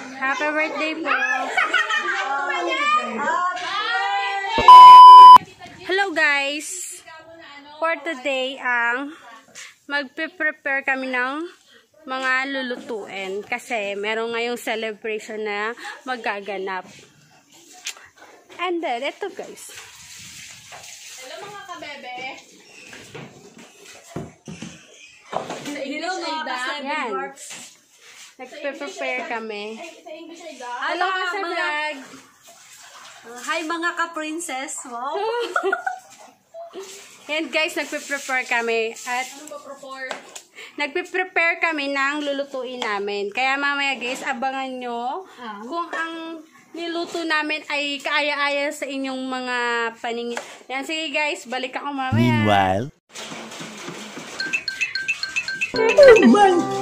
Happy birthday po. Hello guys. For today, ang magpe-prepare kami ng mga lulutuin kasi meron ngayong celebration na magaganap. And then, ito guys. Hello mga kabebe. Hello mga ka-seven Yan. dwarfs. Nagpe-prepare kami. Sa English ay da. Hello Hello, ka sa mga- vlog. Uh, hi mga ka-princess. Wow. Yan guys, nagpe-prepare kami. At Ano nagpe-prepare kami ng lulutuin namin. Kaya mamaya guys, abangan nyo Ah. kung ang niluto namin ay kaaya-aya sa inyong mga paningin. Yan, sige guys, balik ako mamaya. Meanwhile, meanwhile,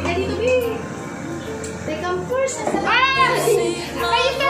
Halika dito, Bi. Take them first. Ah! Kayo talaga?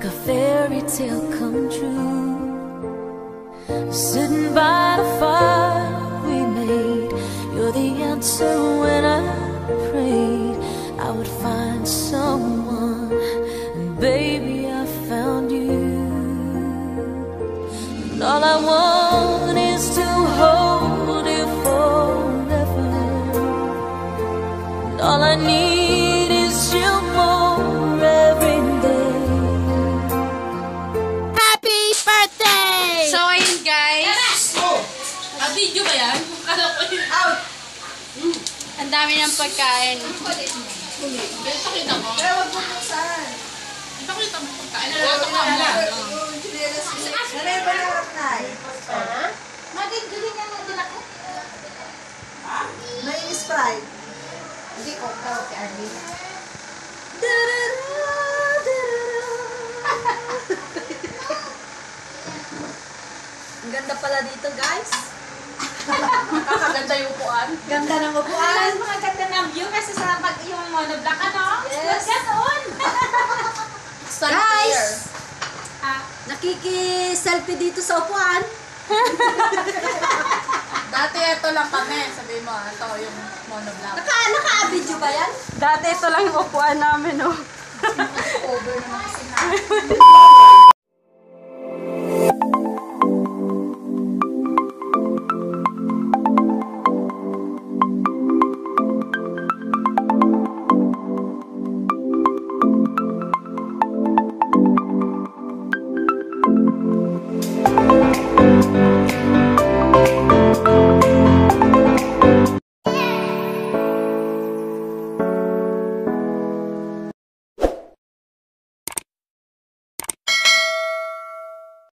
like a fairy tale come true. Sitting by the fire we made, you're the answer when I prayed I would find someone, and baby, I found you. And all I want video ba yan? Kala ko yun. Ang dami ng pagkain. Ito kita mo. Pero wag mo buksan. Ito kita mo pagkain. Ito ka mo. Nanay ba yung raknay? Magigilin niya na din ako. May Sprite. Hindi ko ko, si Arlene. Ang ganda pala dito, guys. Kakaganda yung upuan. Ganda ng upuan. Alas, mga ganda ng view kasi sa pag yung monoblock, ano? Yes. Ganoon! Guys! Nakiki-selfie dito sa upuan. Dati ito lang kami. Sabi mo, ito yung monoblock. Naka, naka-video ba yan? Dati ito lang yung upuan namin, oh. Over naman kasi na.